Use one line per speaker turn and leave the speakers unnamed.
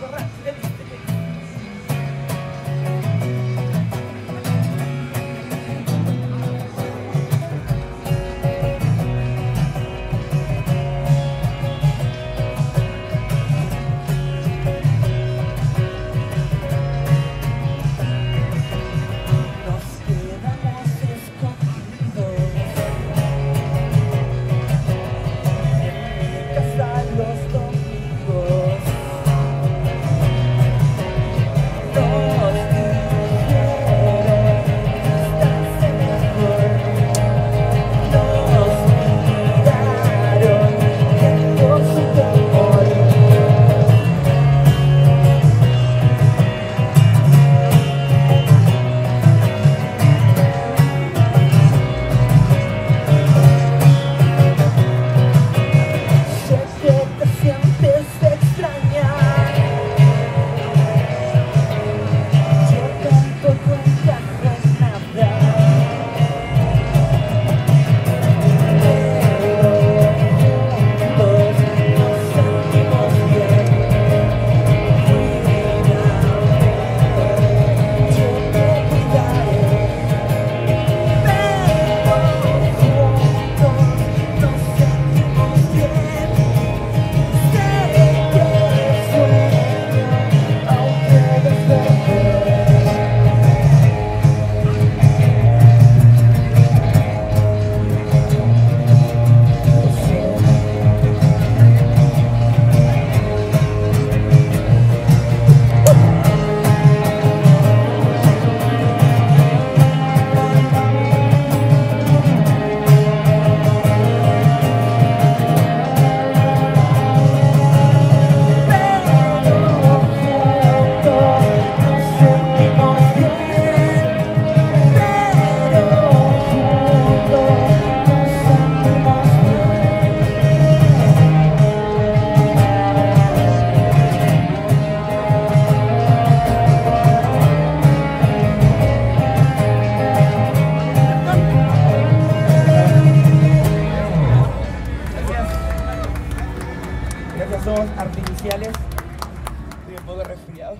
correr, Estos son artificiales. Estoy un poco resfriado.